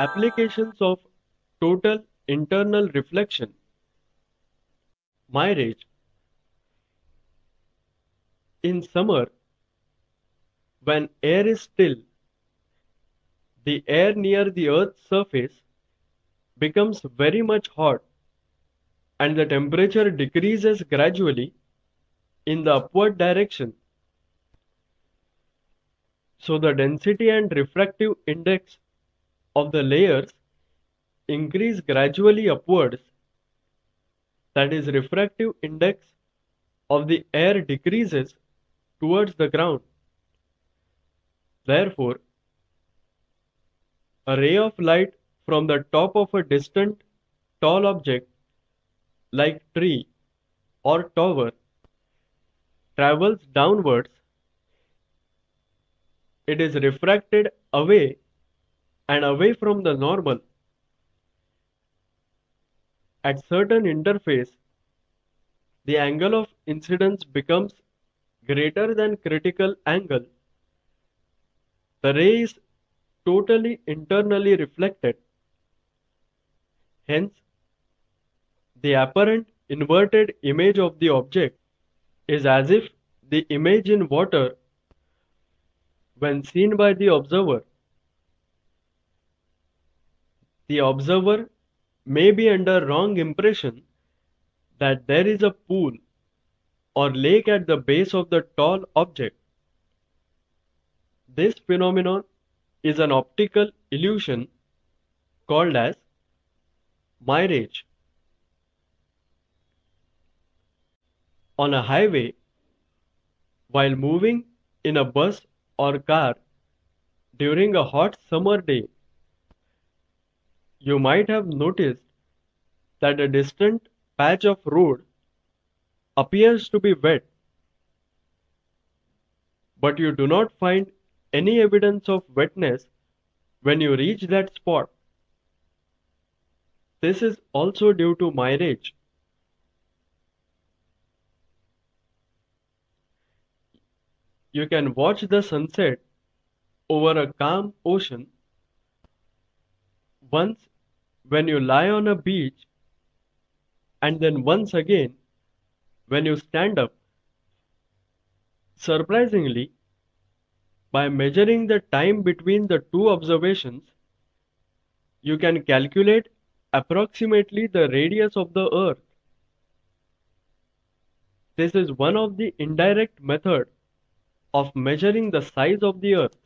Applications of total internal reflection. Mirage. In summer, when air is still, the air near the earth's surface becomes very much hot and the temperature decreases gradually in the upward direction. So the density and refractive index of the layers increase gradually upwards that is refractive index of the air decreases towards the ground. Therefore, a ray of light from the top of a distant tall object like tree or tower travels downwards, it is refracted away and away from the normal. At certain interface, the angle of incidence becomes greater than critical angle. The ray is totally internally reflected. Hence, the apparent inverted image of the object is as if the image in water when seen by the observer. The observer may be under wrong impression that there is a pool or lake at the base of the tall object. This phenomenon is an optical illusion called as mirage. On a highway, while moving in a bus or car during a hot summer day, you might have noticed that a distant patch of road appears to be wet, but you do not find any evidence of wetness when you reach that spot. This is also due to mirage. You can watch the sunset over a calm ocean once when you lie on a beach and then once again when you stand up. Surprisingly, by measuring the time between the two observations, you can calculate approximately the radius of the earth. This is one of the indirect method of measuring the size of the earth.